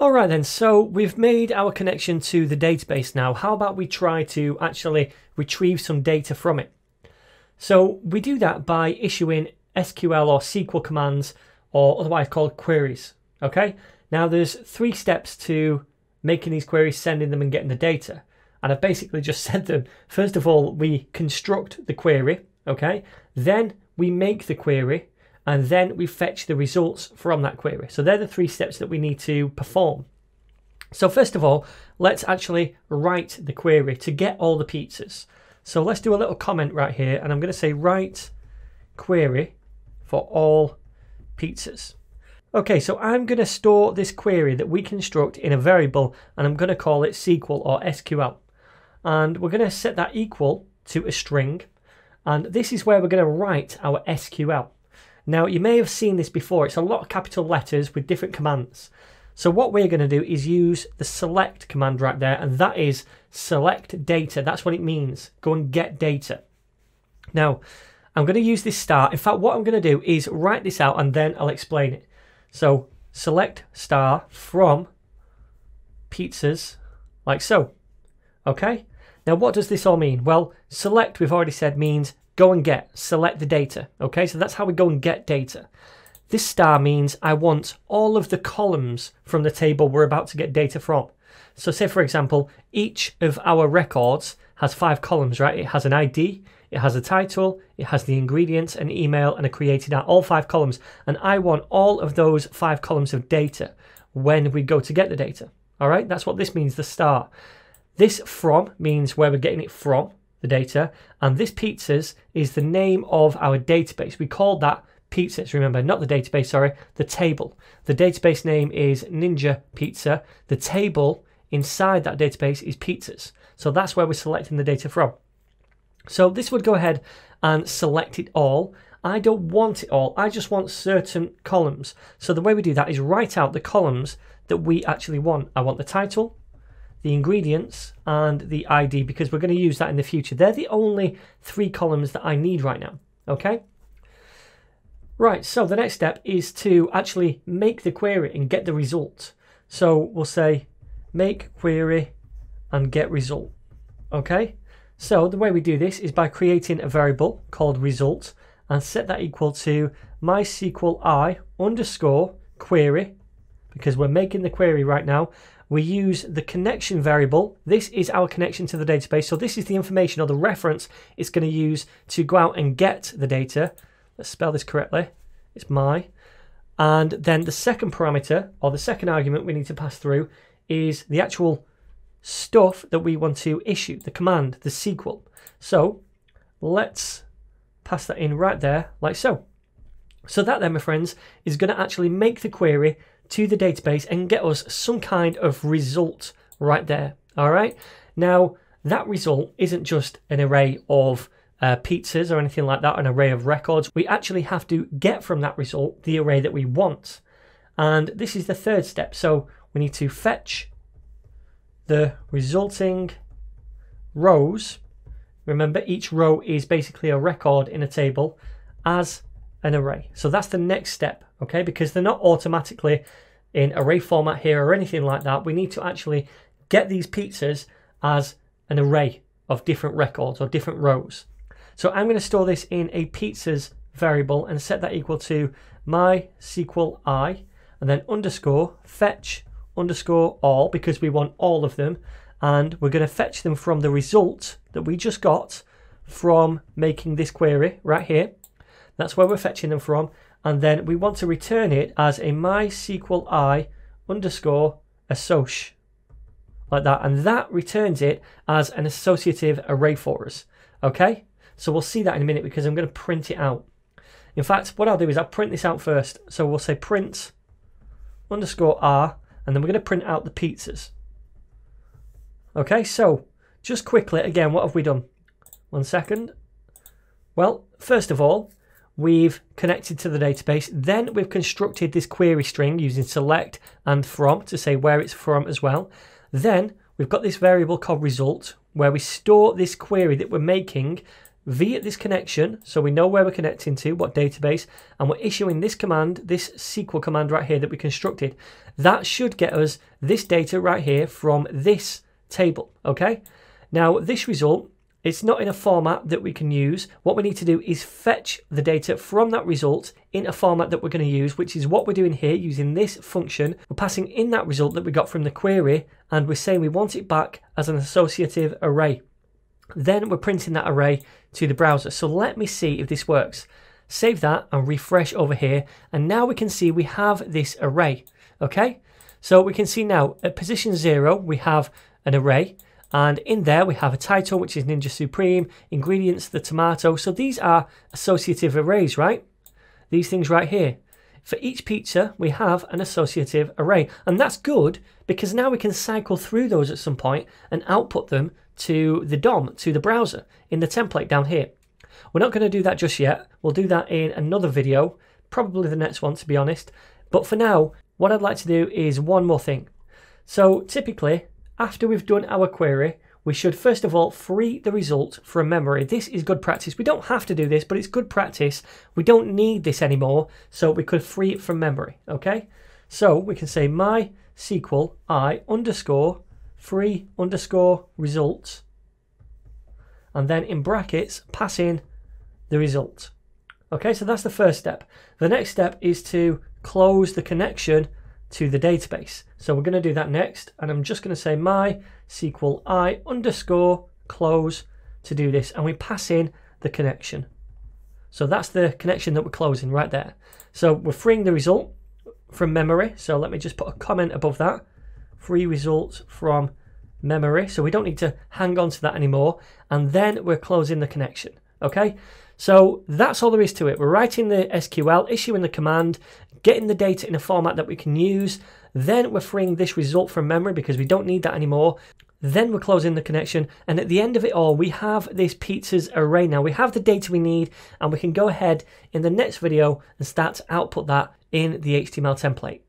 All right then, so we've made our connection to the database now. How about we try to actually retrieve some data from it? So we do that by issuing SQL or SQL commands or otherwise called queries. Okay, now there's three steps to making these queries, sending them and getting the data. And I've basically just said them. First of all, we construct the query, okay? Then we make the query and then we fetch the results from that query. So they're the three steps that we need to perform. So first of all, let's actually write the query to get all the pizzas. So let's do a little comment right here and I'm going to say write query for all pizzas. Okay, so I'm going to store this query that we construct in a variable and I'm going to call it SQL or SQL. And we're going to set that equal to a string. And this is where we're going to write our SQL. Now, you may have seen this before. It's a lot of capital letters with different commands. So what we're going to do is use the select command right there, and that is select data. That's what it means. Go and get data. Now, I'm going to use this star. In fact, what I'm going to do is write this out and then I'll explain it. So select star from pizzas like so. Okay? Now, what does this all mean? Well, select, we've already said, means go and get, select the data. Okay, so that's how we go and get data. This star means I want all of the columns from the table we're about to get data from. So say for example, each of our records has five columns, right? It has an ID, it has a title, it has the ingredients, an email, and a created at all five columns. And I want all of those five columns of data when we go to get the data. All right, that's what this means, the star. This from means where we're getting it from the data, and this pizzas is the name of our database. We called that pizzas, remember, not the database, sorry, the table. The database name is Ninja Pizza. The table inside that database is pizzas. So that's where we're selecting the data from. So this would go ahead and select it all. I don't want it all, I just want certain columns. So the way we do that is write out the columns that we actually want. I want the title, the ingredients and the ID because we're going to use that in the future. They're the only three columns that I need right now. Okay. Right, so the next step is to actually make the query and get the result. So we'll say make query and get result. Okay, so the way we do this is by creating a variable called result and set that equal to MySQL I underscore query because we're making the query right now we use the connection variable. This is our connection to the database. So this is the information or the reference it's going to use to go out and get the data. Let's spell this correctly. It's my. And then the second parameter or the second argument we need to pass through is the actual stuff that we want to issue, the command, the SQL. So let's pass that in right there like so. So that then, my friends, is going to actually make the query to the database and get us some kind of result right there. All right. Now, that result isn't just an array of uh, pizzas or anything like that, an array of records. We actually have to get from that result the array that we want. And this is the third step. So we need to fetch the resulting rows. Remember, each row is basically a record in a table as an array. So that's the next step, okay? Because they're not automatically in array format here or anything like that. We need to actually get these pizzas as an array of different records or different rows. So I'm going to store this in a pizzas variable and set that equal to my SQL I and then underscore fetch underscore all because we want all of them and we're going to fetch them from the result that we just got from making this query right here that's where we're fetching them from. And then we want to return it as a MySQL I underscore assoc. Like that. And that returns it as an associative array for us. Okay? So we'll see that in a minute because I'm going to print it out. In fact, what I'll do is I'll print this out first. So we'll say print underscore R, and then we're going to print out the pizzas. Okay, so just quickly, again, what have we done? One second. Well, first of all, we've connected to the database. Then we've constructed this query string using select and from to say where it's from as well. Then we've got this variable called result where we store this query that we're making via this connection, so we know where we're connecting to, what database, and we're issuing this command, this SQL command right here that we constructed. That should get us this data right here from this table, okay? Now, this result, it's not in a format that we can use. What we need to do is fetch the data from that result in a format that we're going to use, which is what we're doing here using this function. We're passing in that result that we got from the query, and we're saying we want it back as an associative array. Then we're printing that array to the browser. So let me see if this works. Save that and refresh over here. And now we can see we have this array. Okay, so we can see now at position zero, we have an array. And in there we have a title, which is Ninja Supreme, ingredients, the tomato. So these are associative arrays, right? These things right here. For each pizza, we have an associative array. And that's good because now we can cycle through those at some point and output them to the DOM, to the browser in the template down here. We're not going to do that just yet. We'll do that in another video, probably the next one to be honest. But for now, what I'd like to do is one more thing. So typically, after we've done our query, we should first of all free the result from memory. This is good practice. We don't have to do this, but it's good practice. We don't need this anymore, so we could free it from memory, okay? So we can say my SQL I underscore free underscore results and then in brackets pass in the result. Okay, so that's the first step. The next step is to close the connection to the database. So we're going to do that next and I'm just going to say my SQL I underscore close to do this and we pass in the connection. So that's the connection that we're closing right there. So we're freeing the result from memory. So let me just put a comment above that. Free results from memory. So we don't need to hang on to that anymore. And then we're closing the connection. Okay. So that's all there is to it. We're writing the SQL, issuing the command, getting the data in a format that we can use. Then we're freeing this result from memory because we don't need that anymore. Then we're closing the connection. And at the end of it all, we have this pizzas array now. We have the data we need and we can go ahead in the next video and start to output that in the HTML template.